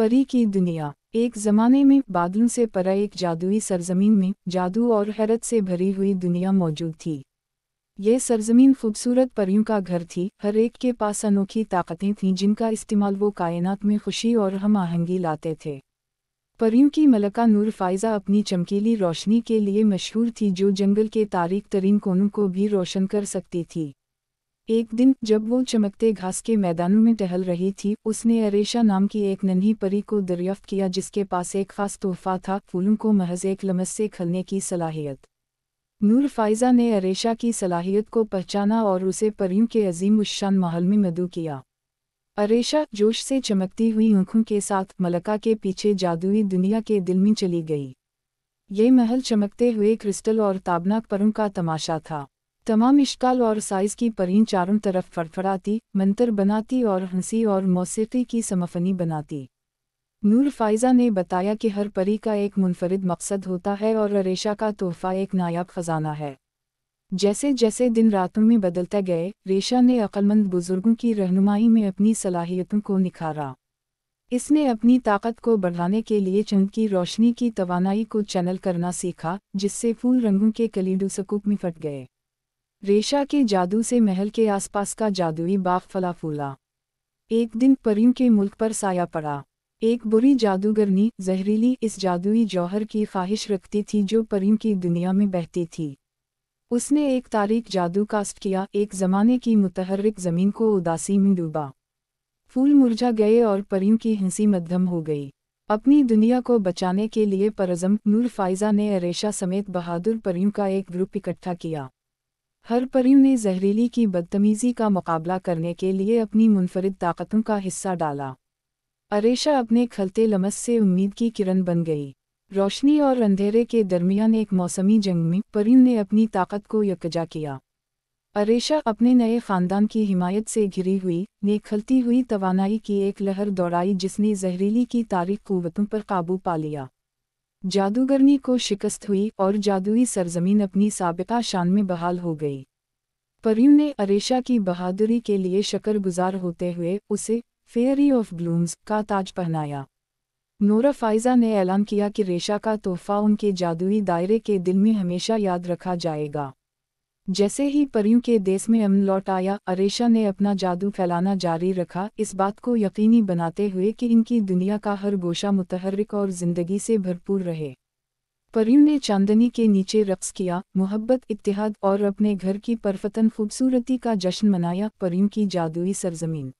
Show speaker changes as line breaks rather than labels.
परी की दुनिया। एक जमाने में बादलों से परा एक जादुई सरजमीन में जादू और हैरत से भरी हुई दुनिया मौजूद थी। ये सरजमीन खूबसूरत परियों का घर थी। हर एक के पास अनोखी ताकतें थीं जिनका इस्तेमाल वो कायनात में खुशी और हम आहंगी लाते थे। परियों की मलका नूर फायजा अपनी चमकीली रोशनी के लिए मशहूर थी जो जंगल के तारीख तरीन कोनों को भी रोशन कर सकती थी। एक दिन, जब वो चमकते घास के मैदानों में टहल रही थी, उसने अरेशा नाम की एक नन्ही परी को दरियाफ्त किया जिसके पास एक खास तोहफा था, फूलों को महज एक लमस से खलने की सलाहियत। नूर फाइजा ने अरेशा की सलाहियत को पहचाना और उसे परियों के अजीम उशान महल में मदू किया। अरेशा जोश से चमकती हुई आँखों के साथ मलका के पीछे जादुई दुनिया के दिल में चली गई। ये महल चमकते हुए क्रिस्टल और ताबनाक परों का तमाशा था। तमाम इश्काल और साइज़ की परीन चारों तरफ़ फड़फड़ाती, मंतर बनाती और हँसी और मौसीकी की समफनी बनाती। नूर फाइजा ने बताया कि हर परी का एक मुनफरद मकसद होता है और रेशा का तोहफा एक नायाब खजाना है। जैसे जैसे दिन रातों में बदलते गए रेशा ने अक्लमंद बुज़ुर्गों की रहनुमाई में अपनी सलाहियतों को निखारा। इसने अपनी ताकत को बढ़ाने के लिए चंद की रोशनी की तवानाई को चैनल करना सीखा, जिससे फूल रंगों के कलीडू सकूप में फट गए। रेशा के जादू से महल के आसपास का जादुई बाग फला फूला। एक दिन परियों के मुल्क पर साया पड़ा। एक बुरी जादूगरनी जहरीली इस जादुई जौहर की ख्वाहिश रखती थी जो परियों की दुनिया में बहती थी। उसने एक तारीख जादू कास्ट किया, एक ज़माने की मुतहरक ज़मीन को उदासी में डूबा। फूल मुरझा गए और परियों की हँसी मध्यम हो गई। अपनी दुनिया को बचाने के लिए परजम नूर फाइजा ने अरेशा समेत बहादुर परियों का एक ग्रुप इकट्ठा किया। हर परियों ने जहरीली की बदतमीज़ी का मुकाबला करने के लिए अपनी मुनफरद ताकतों का हिस्सा डाला। अरेशा अपने खलते लमस से उम्मीद की किरण बन गई। रोशनी और अंधेरे के दरमियान एक मौसमी जंग में परियों ने अपनी ताकत को यकजा किया। अरेशा अपने नए ख़ानदान की हिमायत से घिरी हुई, ने खलती हुई तवानाई की एक लहर दौड़ाई जिसने जहरीली की तारीख कुवतों पर काबू पा लिया। जादूगरनी को शिकस्त हुई और जादुई सरजमीन अपनी सबका शान में बहाल हो गई। परियों ने अरेशा की बहादुरी के लिए शक्र होते हुए उसे फेयरी ऑफ़ ब्लूम्स का ताज पहनाया। नोरा फाइजा ने ऐलान किया कि रेशा का तोहफा उनके जादुई दायरे के दिल में हमेशा याद रखा जाएगा। जैसे ही परियों के देश में अमन लौट आया, अरेशा ने अपना जादू फैलाना जारी रखा। इस बात को यकीनी बनाते हुए कि इनकी दुनिया का हर गोशा मुतहरक और ज़िंदगी से भरपूर रहे। परियों ने चांदनी के नीचे रक्स किया, मोहब्बत इतिहाद और अपने घर की परफतन खूबसूरती का जश्न मनाया। परियों की जादुई सरजमीन।